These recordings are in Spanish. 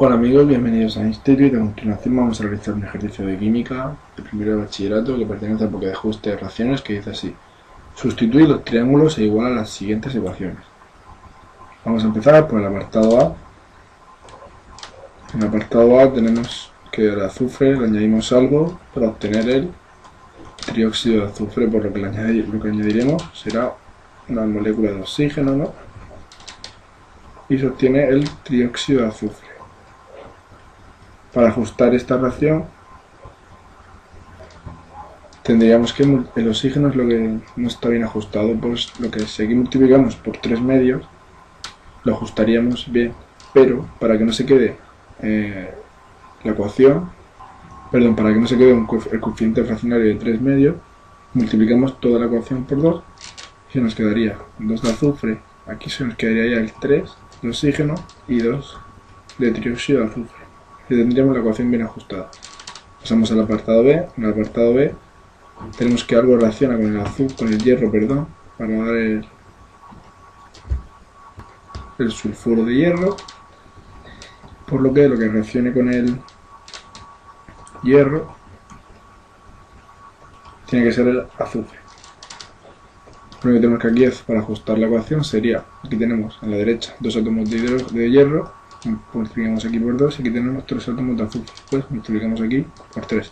Hola amigos, bienvenidos a Institute. A continuación vamos a realizar un ejercicio de química de primero de bachillerato que pertenece al bloque de ajuste de raciones que dice así. Sustituir los triángulos e igual a las siguientes ecuaciones. Vamos a empezar por el apartado A. En el apartado A tenemos que al azufre le añadimos algo para obtener el trióxido de azufre, por lo que, lo que añadiremos será una molécula de oxígeno, ¿no? Y se obtiene el trióxido de azufre. Para ajustar esta ración tendríamos que el oxígeno es lo que no está bien ajustado, pues lo que si aquí multiplicamos por 3 medios lo ajustaríamos bien, pero para que no se quede eh, la ecuación, perdón, para que no se quede un el coeficiente fraccionario de 3 medios, multiplicamos toda la ecuación por 2 y nos quedaría 2 de azufre, aquí se nos quedaría ya el 3 de oxígeno y 2 de trióxido de azufre y tendríamos la ecuación bien ajustada. Pasamos al apartado B. En el apartado B tenemos que algo reacciona con el azul, con el hierro, perdón, para dar el, sulfuro de hierro. Por lo que lo que reaccione con el hierro tiene que ser el azufre. Lo que tenemos que aquí para ajustar la ecuación sería, aquí tenemos a la derecha dos átomos de hierro multiplicamos aquí por 2 y aquí tenemos 3 átomos de azufre. Pues multiplicamos aquí por 3.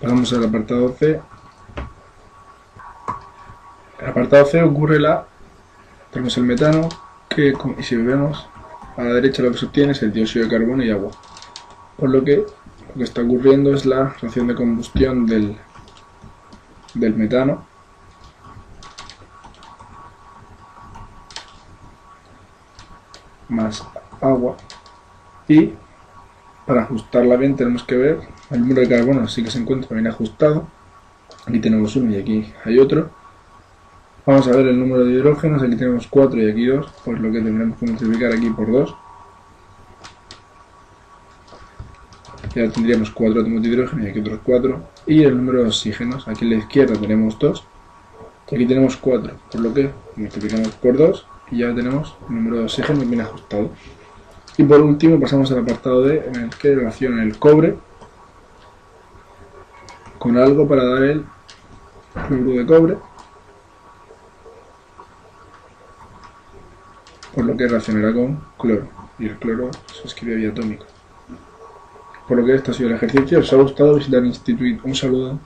Pasamos al apartado C. En el apartado C ocurre la... Tenemos el metano, que y si vemos a la derecha lo que se obtiene es el dióxido de carbono y agua. Por lo que lo que está ocurriendo es la reacción de combustión del, del metano más agua. Y para ajustarla bien tenemos que ver el número de carbono así que se encuentra bien ajustado. Aquí tenemos uno y aquí hay otro. Vamos a ver el número de hidrógenos. Aquí tenemos 4 y aquí 2 pues lo que tendremos que multiplicar aquí por 2 ya tendríamos 4 átomos de hidrógeno y aquí otros 4 y el número de oxígenos. Aquí a la izquierda tenemos 2 y aquí tenemos 4 por lo que multiplicamos por 2 y ya tenemos el número de oxígeno bien ajustado y por último pasamos al apartado D en el que relaciona el cobre con algo para dar el cloruro de cobre, por lo que reaccionará con cloro, y el cloro se escribe diatómico. Por lo que este ha sido el ejercicio, os ha gustado visitar el Instituto, un saludo.